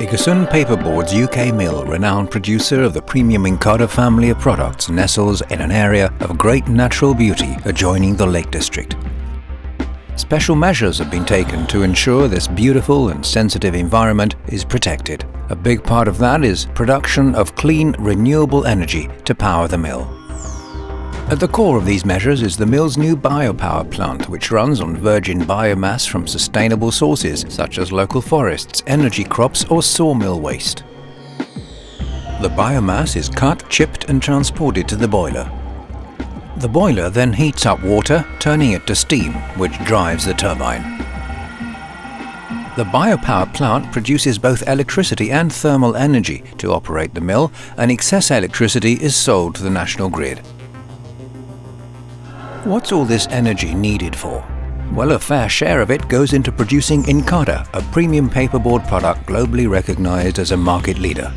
Iggesund Paperboard's UK mill, renowned producer of the premium Incada family of products, nestles in an area of great natural beauty adjoining the Lake District. Special measures have been taken to ensure this beautiful and sensitive environment is protected. A big part of that is production of clean, renewable energy to power the mill. At the core of these measures is the mill's new biopower plant, which runs on virgin biomass from sustainable sources such as local forests, energy crops or sawmill waste. The biomass is cut, chipped and transported to the boiler. The boiler then heats up water, turning it to steam, which drives the turbine. The biopower plant produces both electricity and thermal energy to operate the mill, and excess electricity is sold to the national grid. What's all this energy needed for? Well, a fair share of it goes into producing Incada, a premium paperboard product globally recognized as a market leader.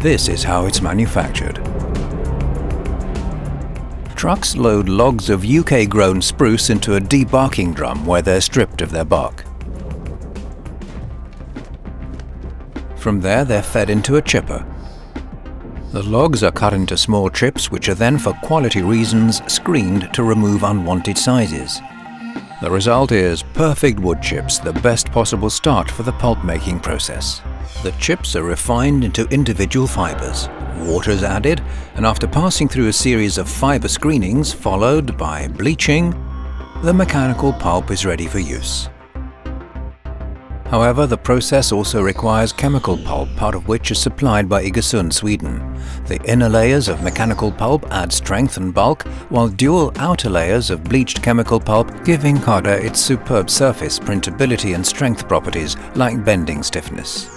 This is how it's manufactured. Trucks load logs of UK-grown spruce into a debarking drum where they're stripped of their bark. From there, they're fed into a chipper, the logs are cut into small chips which are then for quality reasons screened to remove unwanted sizes. The result is perfect wood chips, the best possible start for the pulp making process. The chips are refined into individual fibres, water is added, and after passing through a series of fibre screenings followed by bleaching, the mechanical pulp is ready for use. However, the process also requires chemical pulp, part of which is supplied by Iggesund, Sweden. The inner layers of mechanical pulp add strength and bulk, while dual outer layers of bleached chemical pulp give Incada its superb surface, printability and strength properties like bending stiffness.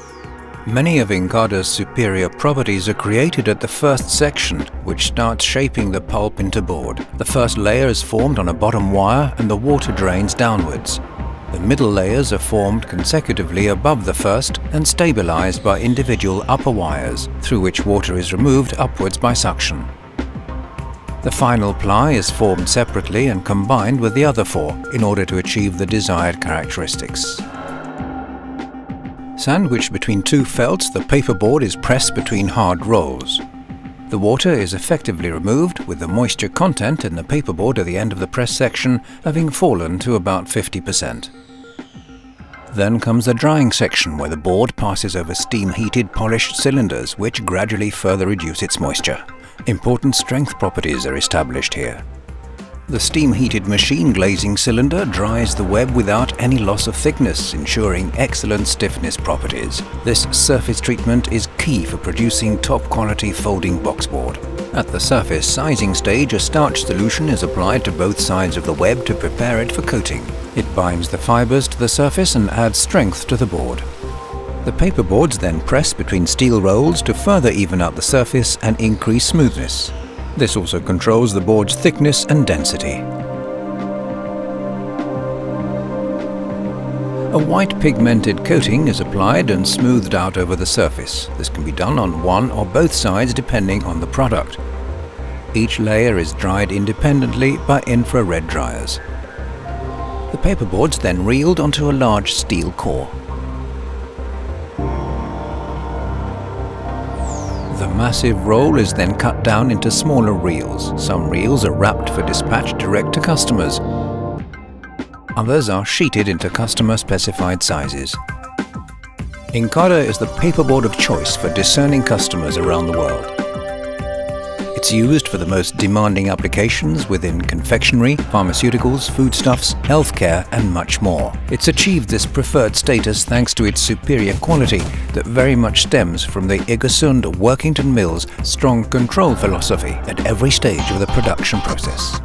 Many of Incada's superior properties are created at the first section, which starts shaping the pulp into board. The first layer is formed on a bottom wire and the water drains downwards. The middle layers are formed consecutively above the first and stabilized by individual upper wires, through which water is removed upwards by suction. The final ply is formed separately and combined with the other four in order to achieve the desired characteristics. Sandwiched between two felts, the paperboard is pressed between hard rolls. The water is effectively removed, with the moisture content in the paperboard at the end of the press section having fallen to about 50%. Then comes the drying section where the board passes over steam-heated polished cylinders which gradually further reduce its moisture. Important strength properties are established here. The steam-heated machine glazing cylinder dries the web without any loss of thickness, ensuring excellent stiffness properties. This surface treatment is key for producing top-quality folding boxboard. At the surface sizing stage, a starch solution is applied to both sides of the web to prepare it for coating. It binds the fibers to the surface and adds strength to the board. The paperboards then press between steel rolls to further even out the surface and increase smoothness. This also controls the board's thickness and density. A white pigmented coating is applied and smoothed out over the surface. This can be done on one or both sides depending on the product. Each layer is dried independently by infrared dryers. The paperboard's then reeled onto a large steel core. The massive roll is then cut down into smaller reels. Some reels are wrapped for dispatch direct to customers. Others are sheeted into customer-specified sizes. Incada is the paperboard of choice for discerning customers around the world. It's used for the most demanding applications within confectionery, pharmaceuticals, foodstuffs, healthcare and much more. It's achieved this preferred status thanks to its superior quality that very much stems from the Iggesund Workington Mill's strong control philosophy at every stage of the production process.